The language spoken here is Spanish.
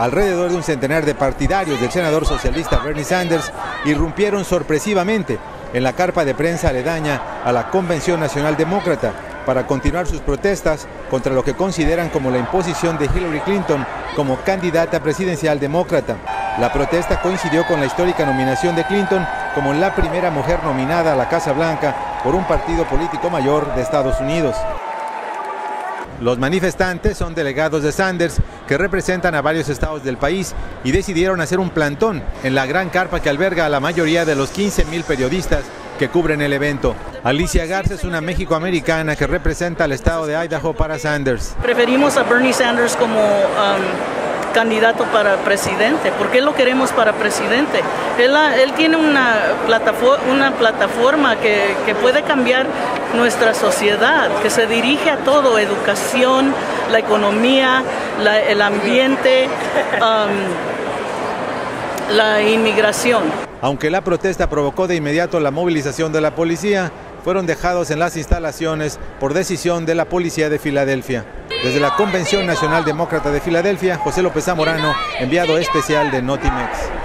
alrededor de un centenar de partidarios del senador socialista Bernie Sanders irrumpieron sorpresivamente en la carpa de prensa aledaña a la Convención Nacional Demócrata para continuar sus protestas contra lo que consideran como la imposición de Hillary Clinton como candidata presidencial demócrata. La protesta coincidió con la histórica nominación de Clinton como la primera mujer nominada a la Casa Blanca por un partido político mayor de Estados Unidos. Los manifestantes son delegados de Sanders que representan a varios estados del país y decidieron hacer un plantón en la gran carpa que alberga a la mayoría de los 15 mil periodistas que cubren el evento. Alicia Garza es una mexicoamericana que representa al estado de Idaho para Sanders. Preferimos a Bernie Sanders como um, candidato para presidente. ¿Por qué lo queremos para presidente? Él, tiene una plataforma, una plataforma que, que, puede cambiar nuestra sociedad, que se dirige a todo, educación, la economía, el ambiente, um, la inmigración. Aunque la protesta provocó de inmediato la movilización de la policía, fueron dejados en las instalaciones por decisión de la Policía de Filadelfia. Desde la Convención Nacional Demócrata de Filadelfia, José López Zamorano, enviado especial de Notimex.